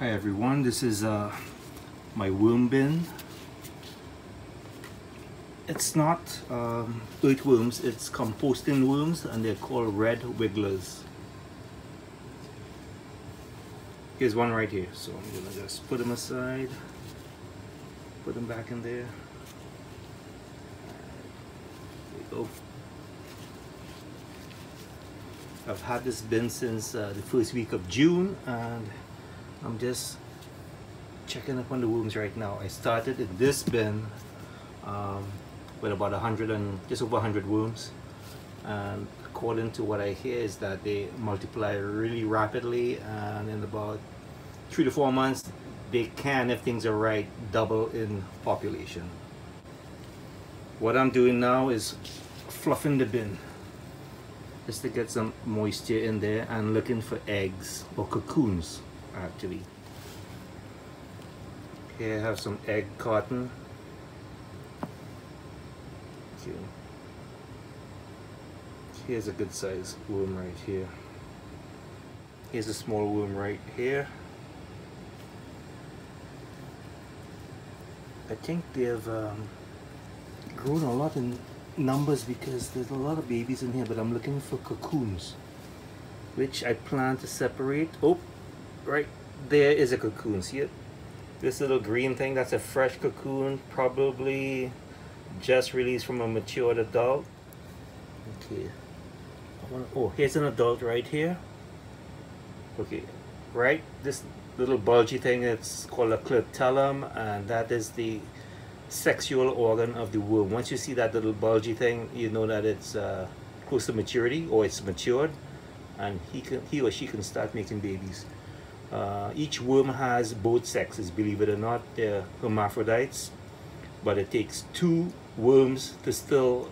Hi everyone, this is uh, my worm bin. It's not um, earthworms, it's composting worms and they're called red wigglers. Here's one right here, so I'm gonna just put them aside, put them back in there. There you go. I've had this bin since uh, the first week of June and I'm just checking up on the worms right now. I started in this bin um, with about 100 and just over 100 worms and according to what I hear is that they multiply really rapidly and in about three to four months they can if things are right double in population. What I'm doing now is fluffing the bin just to get some moisture in there and looking for eggs or cocoons actually. Here I have some egg cotton. Okay. Here's a good size worm right here. Here's a small worm right here. I think they've um, grown a lot in numbers because there's a lot of babies in here but I'm looking for cocoons which I plan to separate. Oh, right there is a cocoon. See it? This little green thing that's a fresh cocoon probably just released from a matured adult. Okay. Oh here's an adult right here. Okay. Right? This little bulgy thing it's called a clitellum and that is the sexual organ of the worm once you see that little bulgy thing you know that it's uh, close to maturity or it's matured and he can he or she can start making babies uh, each worm has both sexes, believe it or not, they're hermaphrodites, but it takes two worms to still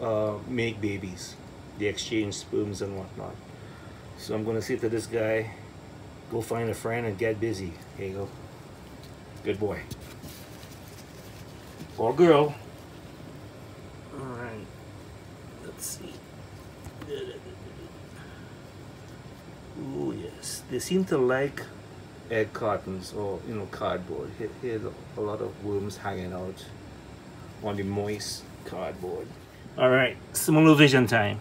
uh, make babies. They exchange sperms and whatnot. So I'm gonna say to this guy, go find a friend and get busy. Here you go. Good boy. Or girl. Alright. Let's see. Oh yes, they seem to like egg cartons or you know cardboard. Here, here's a lot of worms hanging out on the moist cardboard. All right, similar vision time.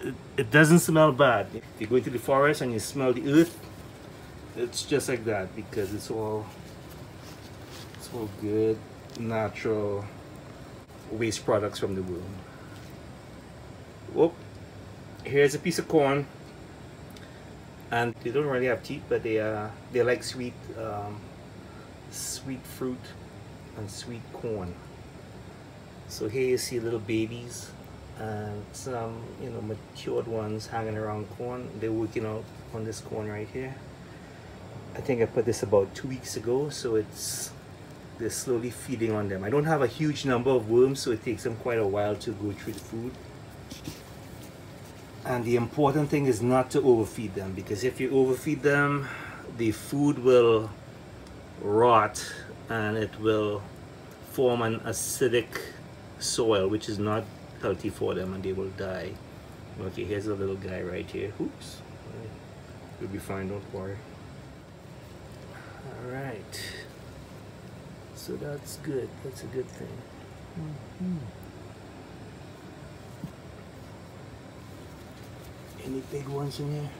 it, it doesn't smell bad. If you go into the forest and you smell the earth, it's just like that because it's all it's all good, natural waste products from the worm. Whoop oh, here's a piece of corn and they don't really have teeth but they uh they like sweet um, sweet fruit and sweet corn. So here you see little babies and some you know matured ones hanging around corn. They're working out on this corn right here. I think I put this about two weeks ago so it's they're slowly feeding on them. I don't have a huge number of worms so it takes them quite a while to go through the food and the important thing is not to overfeed them because if you overfeed them the food will rot and it will form an acidic soil which is not healthy for them and they will die. Okay here's a little guy right here. Oops. You'll be fine don't worry. All right. So that's good. That's a good thing. Mm -hmm. Any big ones in here?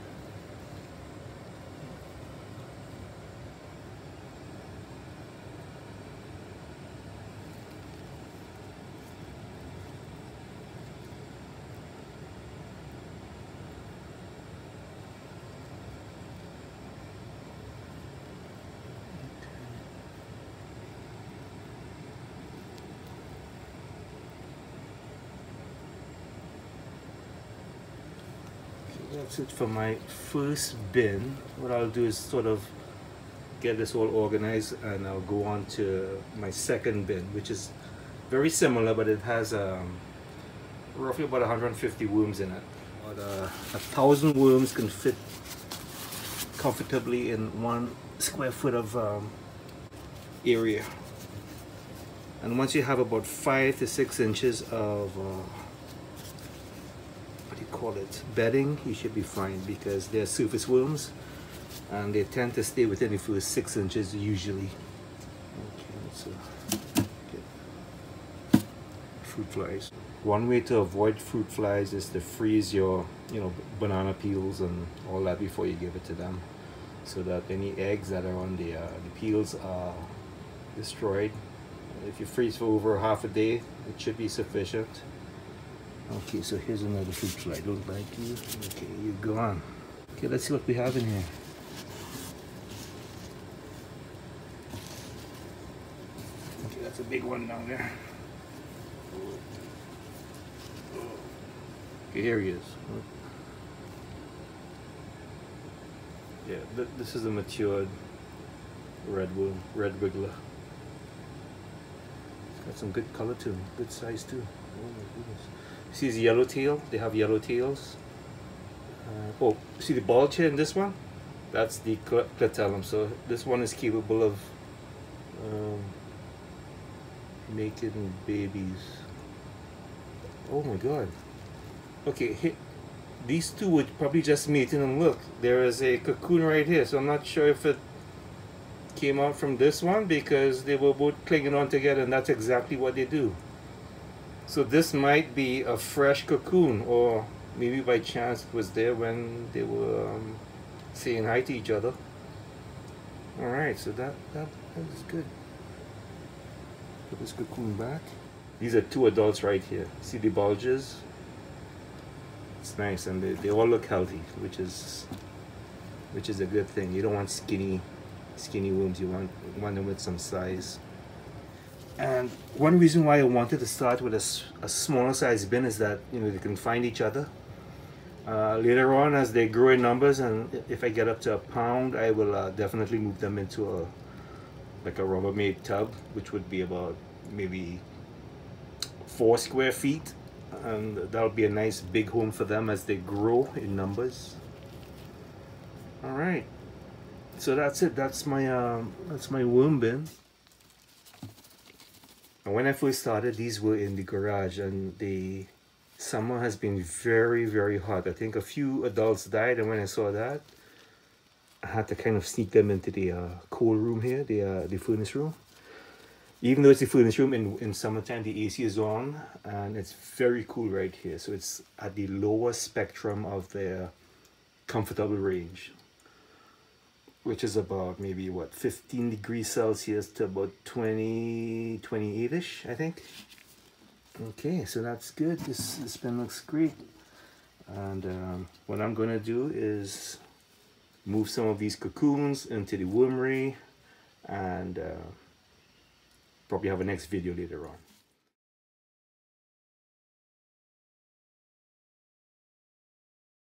That's it for my first bin. What I'll do is sort of get this all organized and I'll go on to my second bin which is very similar but it has um, roughly about 150 worms in it. About uh, a thousand worms can fit comfortably in one square foot of um, area. And once you have about five to six inches of uh, call it bedding you should be fine because they're surface worms and they tend to stay within the first six inches usually. Okay, so fruit flies. One way to avoid fruit flies is to freeze your, you know, banana peels and all that before you give it to them, so that any eggs that are on the uh, the peels are destroyed. If you freeze for over half a day, it should be sufficient. Okay, so here's another fruit fly. Don't like you. Okay, you're gone. Okay, let's see what we have in here. Okay, that's a big one down there. Okay, here he is. Yeah, th this is a matured red worm, red wiggler. It's got some good color to him, good size too. Oh my goodness. See his yellow tail? They have yellow tails. Uh, oh, see the bulge here in this one? That's the clitellum. So this one is capable of um, making babies. Oh my god. Okay, these two would probably just mating and look, there is a cocoon right here. So I'm not sure if it came out from this one because they were both clinging on together and that's exactly what they do. So this might be a fresh cocoon or maybe by chance was there when they were um, saying hi to each other. Alright, so that, that, that is good. Put this cocoon back. These are two adults right here. See the bulges? It's nice and they, they all look healthy, which is which is a good thing. You don't want skinny skinny worms, you want, want them with some size. And one reason why I wanted to start with a, a smaller size bin is that you know they can find each other. Uh, later on, as they grow in numbers, and if I get up to a pound, I will uh, definitely move them into a like a Rubbermaid tub, which would be about maybe four square feet, and that'll be a nice big home for them as they grow in numbers. All right, so that's it. That's my um, that's my worm bin. And when I first started, these were in the garage and the summer has been very, very hot. I think a few adults died and when I saw that, I had to kind of sneak them into the uh, cool room here, the, uh, the furnace room. Even though it's the furnace room, in, in summertime the AC is on and it's very cool right here. So it's at the lower spectrum of the comfortable range which is about maybe what 15 degrees Celsius to about 20 28ish I think. Okay so that's good. This, this pen looks great. And um, what I'm gonna do is move some of these cocoons into the wormery and uh, probably have a next video later on